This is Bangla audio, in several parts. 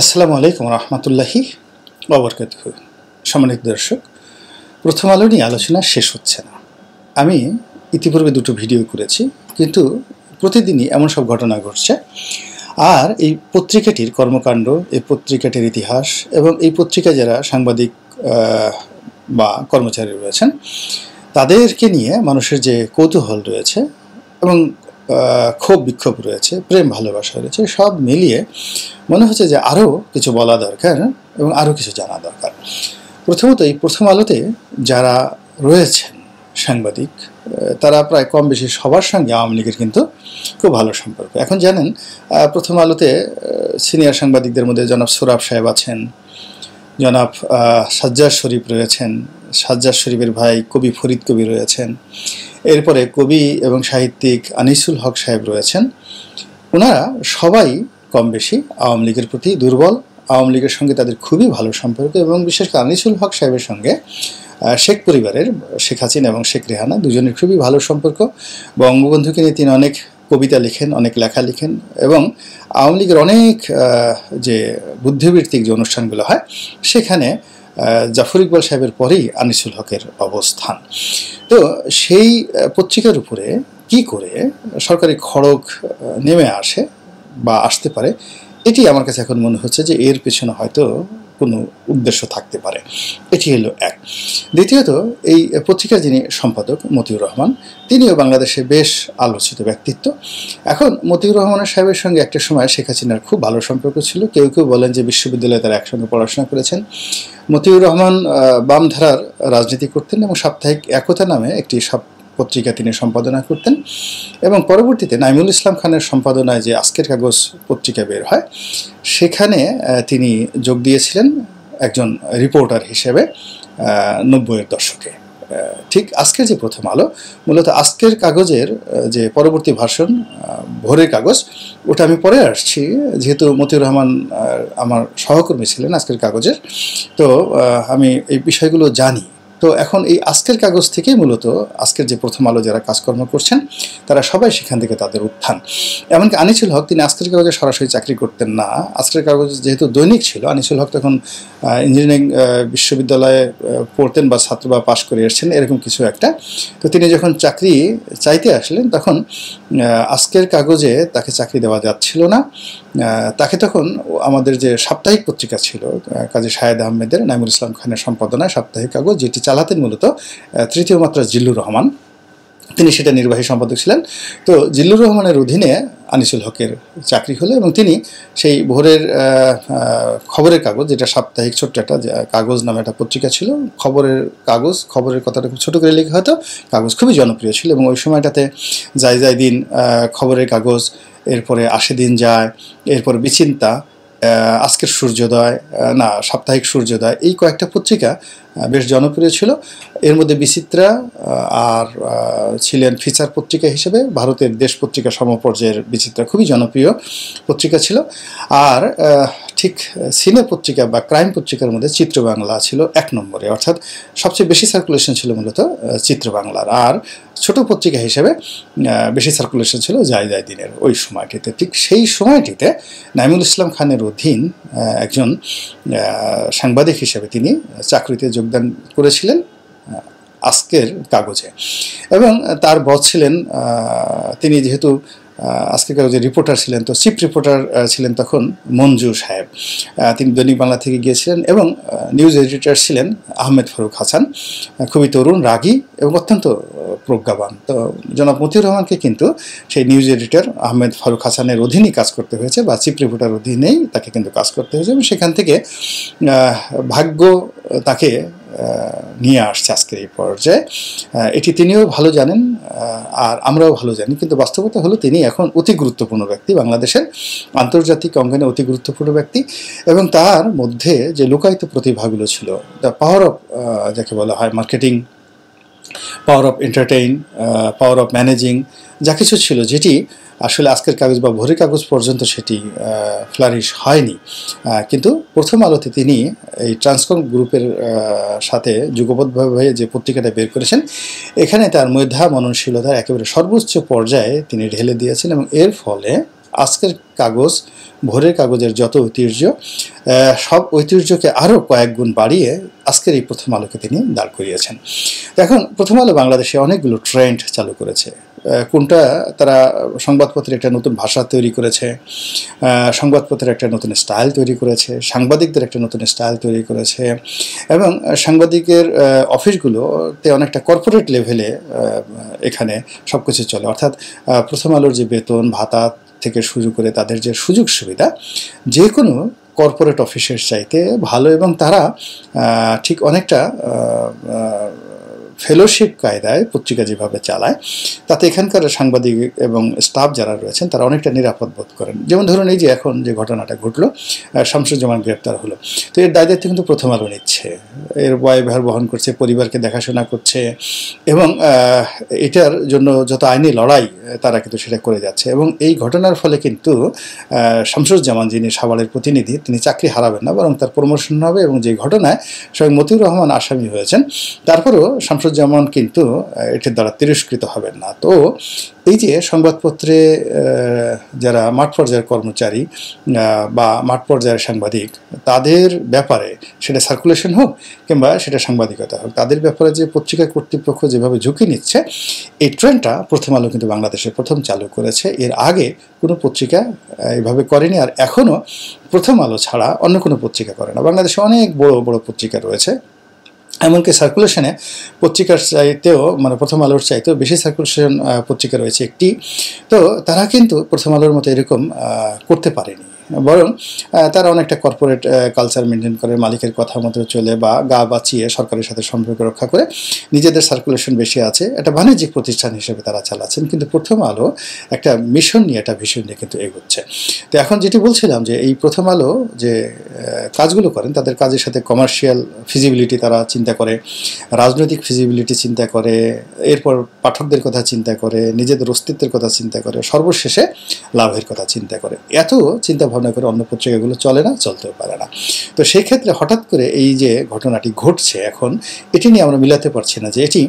আসসালামু আলাইকুম রহমতুল্লাহি অবরকাত সম্মানিত দর্শক, প্রথম আলো নিয়ে আলোচনা শেষ হচ্ছে না। আমি ইতিপূর্বে দুটো ভিডিও করেছি, কিন্তু প্রতিদিনই এমন সব ঘটনা ঘটছে। আর এই পত্রিকাটির কর্মকাণ্ড, এই পত্রিকাটির ইতিহাস এবং এই পত্রিকায় যারা সাংবাদিক বা কর্মচারী রয়েছেন, তাদেরকে নিয়ে মানুষের যে কৌতূহল রয়েছে এবং ক্ষোভ বিক্ষোভ রয়েছে, প্রেম ভালোবাসা রয়েছে, সব মিলিয়ে মনে হচ্ছে যে আরও কিছু বলা দরকার এবং আরও কিছু জানা দরকার। প্রথমত এই প্রথম আলোতে যারা রয়েছেন সাংবাদিক তারা প্রায় কম বেশি সবার সঙ্গে আওয়ামী লীগের কিন্তু খুব ভালো সম্পর্ক। এখন জানেন প্রথম আলোতে সিনিয়র সাংবাদিকদের মধ্যে জনাব সোরাব সাহেব আছেন, জনাব সাজ্জাদ শরীফ রয়েছেন সাজ্জাদ শরীফের ভাই কবি ফরিদ কবি রয়েছেন। এরপরে কবি এবং সাহিত্যিক আনিসুল হক সাহেব রয়েছেন। ওনারা সবাই কম বেশি আওয়ামী লীগের প্রতি দুর্বল। আওয়ামী লীগের সঙ্গে তাদের খুবই ভালো সম্পর্ক এবং বিশেষ করে আনিসুল হক সাহেবের সঙ্গে শেখ পরিবারের শেখ হাসিনা এবং শেখ রেহানা দুজনের খুবই ভালো সম্পর্ক। বঙ্গবন্ধুকে নিয়ে তিনি অনেক কবিতা লিখেন, অনেক লেখা লিখেন এবং আওয়ামী লীগের অনেক যে বুদ্ধিবৃত্তিক যে অনুষ্ঠানগুলো হয়, সেখানে জাফর ইকবাল সাহেবের পরেই আনিসুল হকের অবস্থান। তো সেই পত্রিকার উপরে কি করে সরকারি খড়গ নেমে আসে বা আসতে পারে, এটি আমার কাছে এখন মনে হচ্ছে যে এর পেছনে হয়তো কোনো উদ্দেশ্য থাকতে পারে। এটি হলো এক। দ্বিতীয়ত, এই পত্রিকার যিনি সম্পাদক, মতিউর রহমান, তিনিও বাংলাদেশে বেশ আলোচিত ব্যক্তিত্ব। এখন, মতিউর রহমানের সাহেবের সঙ্গে একটা সময় শেখ হাসিনার খুব ভালো সম্পর্ক ছিল। কেউ কেউ বলেন যে বিশ্ববিদ্যালয়ে তারা একসঙ্গে পড়াশোনা করেছেন। মতিউর রহমান বামধারার রাজনীতি করতেন এবং সাপ্তাহিক একতা নামে একটি পত্রিকা তিনি সম্পাদনা করতেন। এবং পরবর্তীতে নাইমুল ইসলাম খানের সম্পাদনায় যে আজকের কাগজ পত্রিকা বের হয়, সেখানে তিনি যোগ দিয়েছিলেন একজন রিপোর্টার হিসেবে নব্বইয়ের দশকে। ঠিক আজকের যে প্রথম আলো, মূলত আজকের কাগজের যে পরবর্তী ভাষণ ভোরের কাগজ, ওটা আমি পরে আসছি, যেহেতু মতিউর রহমান আমার সহকর্মী ছিলেন আজকের কাগজের। তো আমি এই বিষয়গুলো জানি। তো এখন এই আজকের কাগজ থেকেই মূলত আজকের যে প্রথম আলো যারা কাজকর্ম করছেন, তারা সবাই সেখান থেকে তাদের উত্থান। এমনকি আনিসুল হক, তিনি আজকের কাগজে সরাসরি চাকরি করতেন না। আজকের কাগজ যেহেতু দৈনিক ছিল, আনিসুল হক তখন ইঞ্জিনিয়ারিং বিশ্ববিদ্যালয়ে পড়তেন বা ছাত্র বা পাশ করে এসেছেন, এরকম কিছু একটা। তো তিনি যখন চাকরি চাইতে আসলেন, তখন আজকের কাগজে তাকে চাকরি দেওয়া যাচ্ছিল না। তাকে তখন আমাদের যে সাপ্তাহিক পত্রিকা ছিল কাজী শাহেদ আহমেদের, নাইমুল ইসলাম খানের সম্পাদনায় সাপ্তাহিক কাগজ, যেটি চালাতেন মূলত তৃতীয় মাত্রা জিল্লুর রহমান। তিনি সেটা নির্বাহী সম্পাদক ছিলেন। তো জিল্লুর রহমানের অধীনে আনিসুল হকের চাকরি হলো এবং তিনি সেই ভোরের খবরের কাগজ, যেটা সাপ্তাহিক ছোট্ট একটা কাগজ নামে একটা পত্রিকা ছিল, খবরের কাগজ, খবরের কথাটা খুব ছোটো করে লেখা হতো, কাগজ খুবই জনপ্রিয় ছিল এবং ওই সময়টাতে যায় যায় দিন খবরের কাগজ, এরপরে আসে দিন যায়, এরপর বিচিন্তা আজকের সূর্যোদয় না, সাপ্তাহিক সূর্যোদয়, এই কয়েকটা পত্রিকা বেশ জনপ্রিয় ছিল। এর মধ্যে বিচিত্রা আর ছিলেন ফিচার পত্রিকা হিসেবে, ভারতের দেশ পত্রিকা সমপর্যায়ের বিচিত্রা, খুবই জনপ্রিয় পত্রিকা ছিল। আর ঠিক সিনে পত্রিকা বা ক্রাইম পত্রিকার মধ্যে চিত্র বাংলা ছিল এক নম্বরে। অর্থাৎ সবচেয়ে বেশি সার্কুলেশন ছিল মূলত চিত্র বাংলার। আর ছোট পত্রিকা হিসেবে বেশি সার্কুলেশন ছিল যায় যায় দিনের ওই সময়টিতে। ঠিক সেই সময়টিতে নাইমুল ইসলাম খানের অধীন একজন সাংবাদিক হিসেবে তিনি চাকরিতে যোগদান করেছিলেন আজকের কাগজে। এবং তার বস ছিলেন তিনি যেহেতু আজকের কাগজের রিপোর্টার ছিলেন, তো চিফ রিপোর্টার ছিলেন তখন মঞ্জু সাহেব। তিনি দৈনিক বাংলা থেকে গিয়েছিলেন এবং নিউজ এডিটর ছিলেন আহমেদ ফারুক হাসান খুবই তরুণ, রাগী এবং অত্যন্ত প্রজ্ঞাবান। তো জনাব মতিউর রহমানকে কিন্তু সেই নিউজ এডিটর আহমেদ ফারুক হাসানের অধীনেই কাজ করতে হয়েছে বা চিফ রিপোর্টার অধীনেই তাকে কিন্তু কাজ করতে হয়েছে এবং সেখান থেকে ভাগ্য তাকে নিয়ে আসছে আজকের এই পর্যায়ে। এটি তিনিও ভালো জানেন আর আমরাও ভালো জানি, কিন্তু বাস্তবতা হলো তিনি এখন অতি গুরুত্বপূর্ণ ব্যক্তি, বাংলাদেশের আন্তর্জাতিক অঙ্গনে অতি গুরুত্বপূর্ণ ব্যক্তি, এবং তার মধ্যে যে লুকায়িত প্রতিভাগুলো ছিল দ্য পাওয়ার অফ যাকে বলা হয় marketing power of entertain power of managing যা কিছু ছিল, যেটি আসলে আজকের কাগজ বা ভোরের কাগজ পর্যন্ত সেটি ফ্লারিশ হয়নি। কিন্তু প্রথম আলোতে তিনি এই ট্রান্সকম গ্রুপের সাথে যুগবদ্ধভাবে যে পত্রিকাটা বের করেছেন, এখানে তার মেধা, মননশীলতার একেবারে সর্বোচ্চ পর্যায়ে তিনি ঢেলে দিয়েছেন এবং এর ফলে আজকের কাগজ, ভোরের কাগজের যত ঐতিহ্য সব ঐতিহ্যকে আরও কয়েক গুণ বাড়িয়ে আজকের এই প্রথম আলোকে তিনি দাঁড় করিয়েছেন। এখন প্রথম আলো বাংলাদেশে অনেকগুলো ট্রেন্ড চালু করেছে। কোনটা? তারা সংবাদপত্রের একটা নতুন ভাষা তৈরি করেছে সংবাদপত্রের একটা নতুন স্টাইল তৈরি করেছে, সাংবাদিকদের একটা নতুন স্টাইল তৈরি করেছে, এবং সাংবাদিকের অফিসগুলোতে অনেকটা কর্পোরেট লেভেলে এখানে সব কিছু চলে। অর্থাৎ প্রথম আলোর যে বেতন, ভাতা থেকে শুরু করে তাদের যে সুযোগ সুবিধা, যে কোনো কর্পোরেট অফিসের চাইতে ভালো এবং তারা ঠিক অনেকটা ফেলোশিপ কায়দায় পত্রিকা যেভাবে চালায়, তাতে এখানকার সাংবাদিক এবং স্টাফ যারা রয়েছেন, তারা অনেকটা নিরাপদ বোধ করেন। যেমন ধরুন এই যে এখন যে ঘটনাটা ঘটলো শামসুজ্জামান গ্রেপ্তার হলো। তো এর দায় দায়িত্ব কিন্তু প্রথম আলো নিচ্ছে। এর ব্যয়ভার বহন করছে, পরিবারকে দেখাশোনা করছে এবং এটার জন্য যত আইনি লড়াই, তারা কিন্তু সেটা করে যাচ্ছে। এবং এই ঘটনার ফলে কিন্তু শামসুজ্জামান যিনি সাভারের প্রতিনিধি, তিনি চাকরি হারাবেন না, বরং তার প্রমোশন হবে এবং যে ঘটনায় স্বয়ং মতিউর রহমান আসামি হয়েছেন, তারপরেও শামসুজ যেমন কিন্তু এটির দ্বারা তিরস্কৃত হবেন না। তো এই যে সংবাদপত্রে যারা মাঠ পর্যায়ের কর্মচারী বা মাঠ পর্যায়ের সাংবাদিক, তাদের ব্যাপারে সেটা সার্কুলেশন হোক কিংবা সেটা সাংবাদিকতা হোক, তাদের ব্যাপারে যে পত্রিকা কর্তৃপক্ষ যেভাবে ঝুঁকি নিচ্ছে, এই ট্রেনটা প্রথম আলো কিন্তু বাংলাদেশে প্রথম চালু করেছে। এর আগে কোনো পত্রিকা এভাবে করেনি, আর এখনও প্রথম আলো ছাড়া অন্য কোনো পত্রিকা করে না। বাংলাদেশে অনেক বড় বড় পত্রিকা রয়েছে। এমনকি সার্কুলেশনে পত্রিকার চাইতেও মানে প্রথম আলোর চাইতেও বেশি সার্কুলেশন পত্রিকা রয়েছে একটি। তো তারা কিন্তু প্রথম আলোর মতো এরকম করতে পারেনি। বরং তারা অনেকটা কর্পোরেট কালচার মেনটেন করে, মালিকের কথা মতো চলে বা গা বাঁচিয়ে সরকারের সাথে সম্পর্ক রক্ষা করে নিজেদের সার্কুলেশন বেশি আছে। একটা বাণিজ্যিক প্রতিষ্ঠান হিসেবে তারা চালাচ্ছেন, কিন্তু প্রথম আলো একটা মিশন নিয়ে, একটা ভিশন নিয়ে কিন্তু এগোচ্ছে। তো এখন যেটি বলছিলাম যে এই প্রথম আলো যে কাজগুলো করেন, তাদের কাজের সাথে কমার্শিয়াল ফিজিবিলিটি তারা চিন্তা করে, রাজনৈতিক ফিজিবিলিটি চিন্তা করে, এরপর পাঠকদের কথা চিন্তা করে, নিজেদের অস্তিত্বের কথা চিন্তা করে, সর্বশেষে লাভের কথা চিন্তা করে। এত চিন্তা ভাবনা করে অন্য পত্রিকাগুলো চলে না, চলতেও পারে না। তো সেই ক্ষেত্রে হঠাৎ করে এই যে ঘটনাটি ঘটছে এখন, এটি নিয়ে আমরা মিলাতে পারছি না যে এটি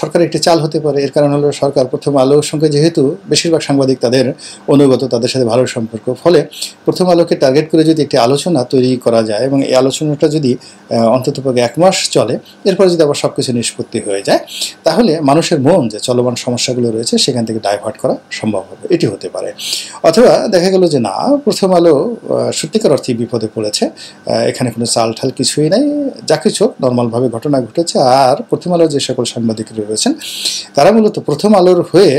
সরকারের একটি চাল হতে পারে। এর কারণ হলো সরকার প্রথম আলোর সঙ্গে যেহেতু বেশিরভাগ সাংবাদিক তাদের অনুগত, তাদের সাথে ভালো সম্পর্ক। ফলে প্রথম আলোকে টার্গেট করে যদি একটি আলোচনা তৈরি করা যায় এবং এই আলোচনাটা যদি অন্ততপক্ষে এক মাস চলে, এরপরে যদি আবার সব কিছু নিষ্পত্তি হয়ে যায়, তাহলে মানুষের মন যে চলমান সমস্যাগুলো রয়েছে, সেখান থেকে ডাইভার্ট করা সম্ভব হবে। এটি হতে পারে। অথবা দেখা গেল যে না, প্রথম আলো সত্যিকার অর্থে বিপদে পড়েছে। এখানে কোনো চাল ঠাল কিছুই নাই। যা কিছু নর্মালভাবে ঘটনা ঘটেছে। আর প্রথম আলো যে সকল সাংবাদিক রয়েছেন, তারা মূলত প্রথম আলোর হয়ে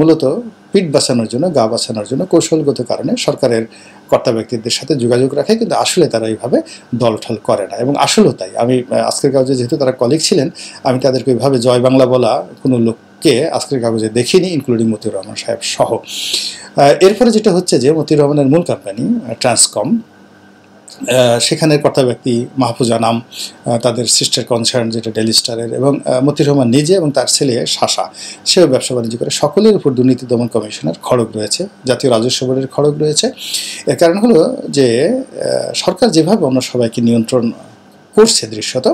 মূলত পিঠ বাঁচানোর জন্য, গা বাঁচানোর জন্য কৌশলগত কারণে সরকারের কর্তা ব্যক্তিদের সাথে যোগাযোগ রাখে। কিন্তু আসলে তারা এইভাবে দলঠল করে না এবং আসলেও তাই। আমি আজকের কাগজে যেহেতু তারা কলিগ ছিলেন, আমি তাদেরকে ওইভাবে জয় বাংলা বলা কোনো লোককে আজকের কাগজে দেখিনি ইনক্লুডিং মতিউর রহমান সাহেব সহ। এরপরে যেটা হচ্ছে যে মতিউর রহমানের মূল কোম্পানি ট্রান্সকম সেখানের কর্তা ব্যক্তি মাহফুজা নাম তাদের সিস্টার কনসার্ন যেটা ডেলি স্টারের এবং মতির রহমান নিজে এবং তার ছেলে শাসা সেও ব্যবসা বাণিজ্য করে। সকলের উপর দুর্নীতি দমন কমিশনের খড়গ রয়েছে, জাতীয় রাজস্ব বোর্ডের খড়গ রয়েছে। এর কারণ হলো যে সরকার যেভাবে অন্য সবাইকে নিয়ন্ত্রণ করছে দৃশ্যত।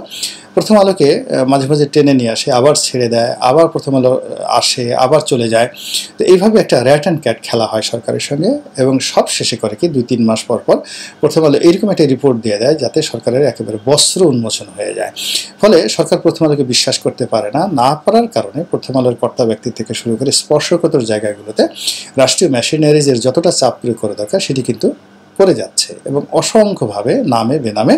প্রথম আলোকে মাঝে মাঝে টেনে নিয়ে আসে, আবার ছেড়ে দেয়, আবার প্রথম আলো আসে, আবার চলে যায়। তো এইভাবে একটা র্যাট অ্যান্ড ক্যাট খেলা হয় সরকারের সঙ্গে এবং সব শেষে করে কি দুই তিন মাস পর পর প্রথম আলো এইরকম একটা রিপোর্ট দিয়ে দেয় যাতে সরকারের একেবারে বস্ত্র উন্মোচন হয়ে যায়। ফলে সরকার প্রথম আলোকে বিশ্বাস করতে পারে না না পারার কারণে প্রথম আলোর কর্তা ব্যক্তি থেকে শুরু করে স্পর্শকতর জায়গাগুলোতে রাষ্ট্রীয় মেশিনারিজের যতটা চাপ প্রয়োগ করা দরকার, সেটি কিন্তু করে যাচ্ছে এবং অসংখ্যভাবে নামে বেনামে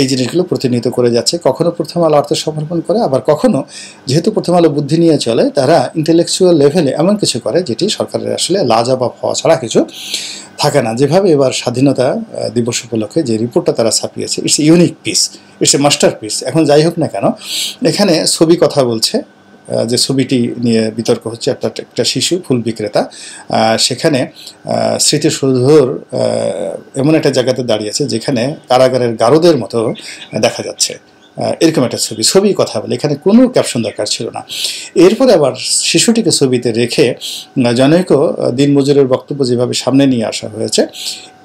এই জিনিসগুলো প্রতিনিধিত্ব করে যাচ্ছে। কখনো প্রথম আলো অর্থ আত্মসমর্পণ করে, আবার কখনো যেহেতু প্রথম আলো বুদ্ধি নিয়ে চলে, তারা ইন্টেলেকচুয়াল লেভেলে এমন কিছু করে যেটি সরকারের আসলে লাজাবাব হওয়া ছাড়া কিছু থাকে না। যেভাবে এবার স্বাধীনতা দিবস উপলক্ষে যে রিপোর্টটা তারা ছাপিয়েছে it's unique piece it's a masterpiece এখন যাই হোক না কেন, এখানে ছবি কথা বলছে যে ছবিটি নিয়ে বিতর্ক হচ্ছে, একটা একটা শিশু, ফুল বিক্রেতা। সেখানে স্মৃতিসৌধর এমন একটা জায়গাতে দাঁড়িয়েছে যেখানে কারাগারের গারদের মতো দেখা যাচ্ছে। এরকম একটা ছবি ছবি কথা বলে। এখানে কোনো ক্যাপশন দরকার ছিল না। এরপরে আবার শিশুটিকে ছবিতে রেখে জনৈক দিনমজুরের বক্তব্য যেভাবে সামনে নিয়ে আসা হয়েছে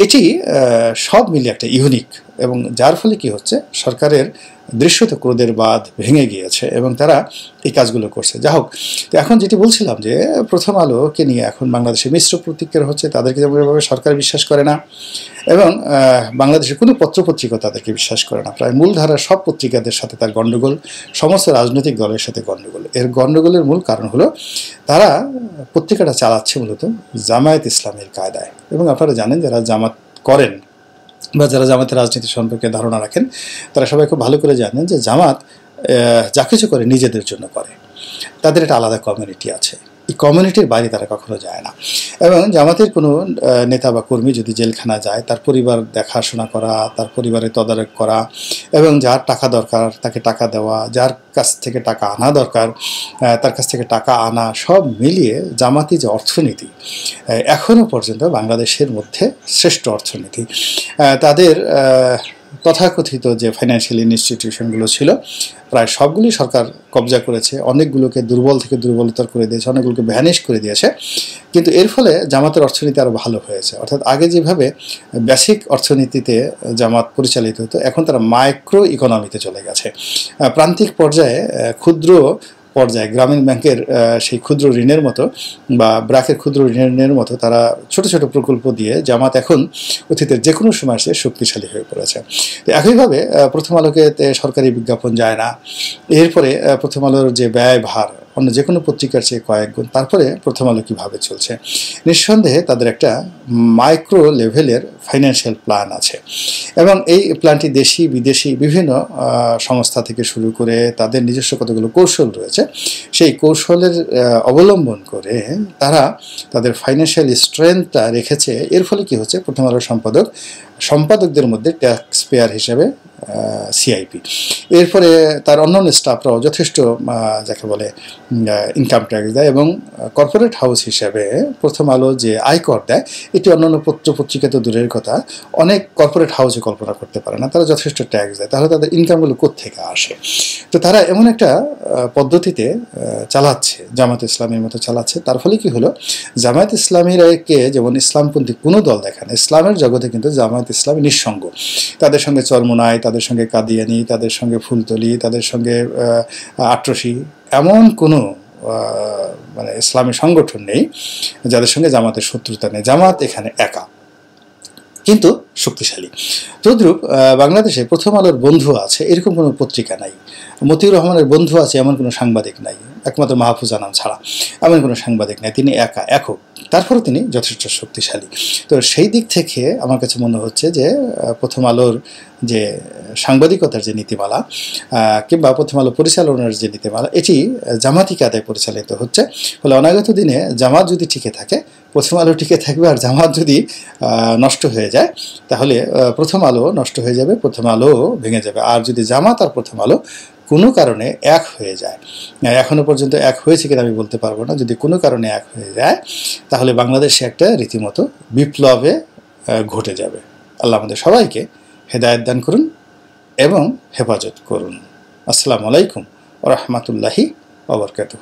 এটি সব মিলিয়ে একটা ইউনিক এবং যার ফলে কি হচ্ছে, সরকারের দৃশ্যত ক্রোধের বাদ ভেঙে গিয়েছে এবং তারা এই কাজগুলো করছে। যা হোক, তো এখন যেটি বলছিলাম যে, প্রথম আলোকে নিয়ে এখন বাংলাদেশে মিশ্র প্রতিক্রিয়া হচ্ছে, তাদেরকে যেভাবে সরকার বিশ্বাস করে না এবং বাংলাদেশের কোনো পত্রপত্রিকা তাদেরকে বিশ্বাস করে না। প্রায় মূলধারার সব পত্রিকাদের সাথে তার গণ্ডগোল, সমস্ত রাজনৈতিক দলের সাথে গণ্ডগোল। এর গণ্ডগোলের মূল কারণ হলো, তারা পত্রিকাটা চালাচ্ছে মূলত জামায়াত ইসলামের কায়দায়। এবং আপনারা জানেন যারা জামাত করেন বা যারা জামাতের রাজনীতি সম্পর্কে ধারণা রাখেন, তারা সবাই খুব ভালো করে জানেন যে জামাত যা কিছু করে নিজেদের জন্য করে। তাদের একটা আলাদা কমিউনিটি আছে। কমিউনিটির বাইরে তারা কখনো যায় না। এবং জামাতের কোনো নেতা বা কর্মী যদি জেলখানা যায়, তার পরিবার দেখাশোনা করা, তার পরিবারের তদারক করা এবং যার টাকা দরকার তাকে টাকা দেওয়া, যার কাছ থেকে টাকা আনা দরকার তার কাছ থেকে টাকা আনা সব মিলিয়ে জামাতি যে অর্থনীতি এখনও পর্যন্ত বাংলাদেশের মধ্যে শ্রেষ্ঠ অর্থনীতি। তাদের তথাকথিত যে ফাইন্যান্সিয়াল ইনস্টিটিউশনগুলো ছিল, প্রায় সবগুলি সরকার কবজা করেছে, অনেকগুলোকে দুর্বল থেকে দুর্বলতর করে দিয়েছে, অনেকগুলোকে ভ্যানিশ করে দিয়েছে। কিন্তু এর ফলে জামাতের অর্থনীতি আরও ভালো হয়েছে। অর্থাৎ আগে যেভাবে বেসিক অর্থনীতিতে জামাত পরিচালিত হতো, এখন তারা মাইক্রো ইকোনমিতে চলে গেছে। প্রান্তিক পর্যায়ে ক্ষুদ্র পর্যায়ে গ্রামীণ ব্যাংকের সেই ক্ষুদ্র ঋণের মতো বা ব্রাকের ক্ষুদ্র ঋণের মতো তারা ছোট ছোট প্রকল্প দিয়ে জামাত এখন অতীতের যে কোনো সময় সে শক্তিশালী হয়ে পড়েছে। একইভাবে প্রথম আলোকে সরকারি বিজ্ঞাপন যায় না। এরপরে প্রথম আলোর যে ব্যয় ভার অন্য যে কোনো পত্রিকার চেয়ে কয়েক গুণ, তারপরে প্রথম আলো কীভাবে চলছে? নিঃসন্দেহে তাদের একটা মাইক্রো লেভেলের ফাইন্যান্সিয়াল প্ল্যান আছে। এবং এই প্ল্যানটি দেশি, বিদেশি বিভিন্ন সংস্থা থেকে শুরু করে তাদের নিজস্ব কতগুলো কৌশল রয়েছে, সেই কৌশলের অবলম্বন করে তারা তাদের ফাইন্যান্সিয়াল স্ট্রেংথটা রেখেছে। এর ফলে কি হচ্ছে? প্রথম আলো সম্পাদক সম্পাদকদের মধ্যে ট্যাক্স পেয়ার হিসেবে সিআইপি এরপরে তার অন্যান্য স্টাফরাও যথেষ্ট যাকে বলে ইনকাম ট্যাক্স দেয় এবং কর্পোরেট হাউস হিসেবে প্রথম আলো যে আয়কর দেয়, এটি অন্যান্য পত্র পত্রিকা তো দূরের কথা, অনেক কর্পোরেট হাউসে কল্পনা করতে পারে না, তারা যথেষ্ট ট্যাক্স দেয়, তাহলে তাদের ইনকামগুলো কোথেকে আসে? তো তারা এমন একটা পদ্ধতিতে চালাচ্ছে জামাত ইসলামের মতো চালাচ্ছে, তার ফলে কি হলো, জামায়াত ইসলামীকে যেমন ইসলামপন্থী কোনো দল দেখেন ইসলামের জগতে কিন্তু জামায়াত ইসলাম নিঃসঙ্গ। তাদের সঙ্গে চর্মনায় তাদের সঙ্গে কাদিয়ানি, তাদের সঙ্গে ফুলতলি, তাদের সঙ্গে আট্রসি এমন কোনো মানে ইসলামী সংগঠন নেই যাদের সঙ্গে জামাতের শত্রুতা নেই। জামাত এখানে একা। কিন্তু শক্তিশালী। তদ্রূপ বাংলাদেশে প্রথম আলোর বন্ধু আছে, এরকম কোনো পত্রিকা নাই। মতিউর রহমানের বন্ধু আছে, এমন কোনো সাংবাদিক নাই। একমাত্র মাহফুজ আনাম ছাড়া এমন কোনো সাংবাদিক নাই। তিনি একা, একক। তারপরে তিনি যথেষ্ট শক্তিশালী। তো সেই দিক থেকে আমার কাছে মনে হচ্ছে যে প্রথম আলোর যে সাংবাদিকতার যে নীতিমালা কিংবা প্রথম আলো পরিচালনার যে নীতিমালা, এটি জামাতি কাদায় পরিচালিত হচ্ছে। ফলে অনাগত দিনে জামাত যদি টিকে থাকে প্রথম আলো টিকে থাকবে আর জামাত যদি নষ্ট হয়ে যায়, তাহলে প্রথম আলো নষ্ট হয়ে যাবে, প্রথম আলো ভেঙে যাবে। আর যদি জামাত আর প্রথম আলো কোনো কারণে এক হয়ে যায় এখনও পর্যন্ত এক হয়েছে কিনা আমি বলতে পারব না, যদি কোনো কারণে এক হয়ে যায়, তাহলে বাংলাদেশে একটা রীতিমতো বিপ্লবে ঘটে যাবে। আল্লাহ আমাদের সবাইকে হেদায়ত দান করুন এবং হেফাজত করুন। আসসালামু আলাইকুম রহমতুল্লাহি ওবরকাতুহ